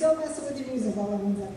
So messed with the a all of them.